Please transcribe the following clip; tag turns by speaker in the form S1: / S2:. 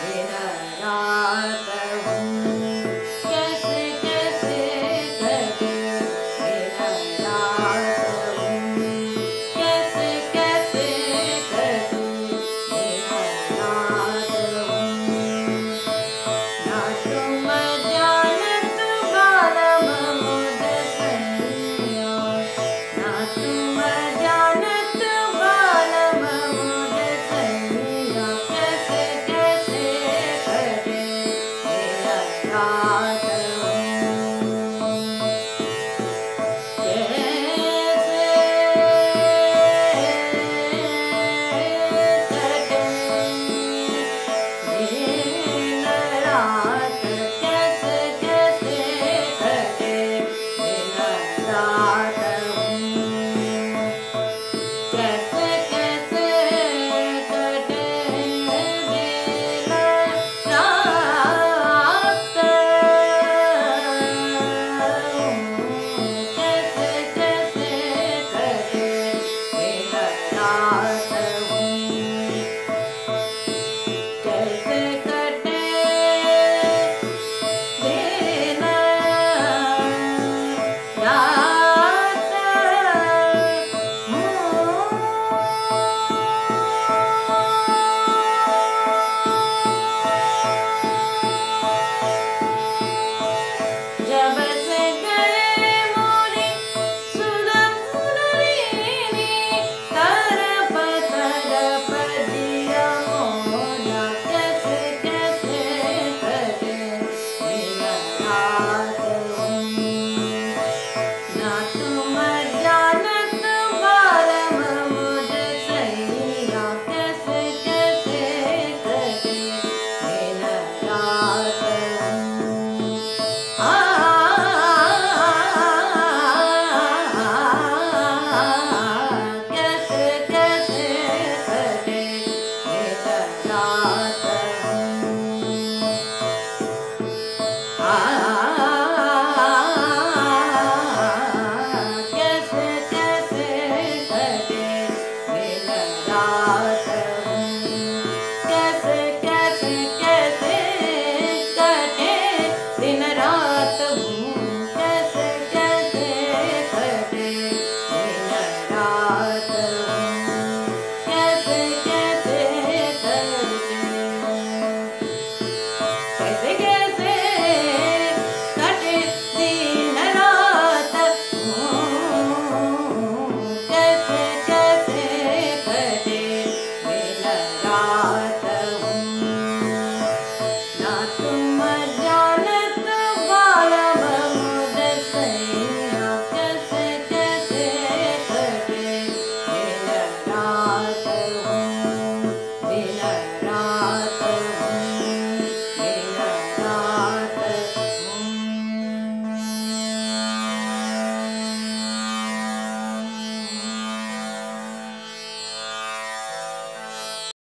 S1: केरा black.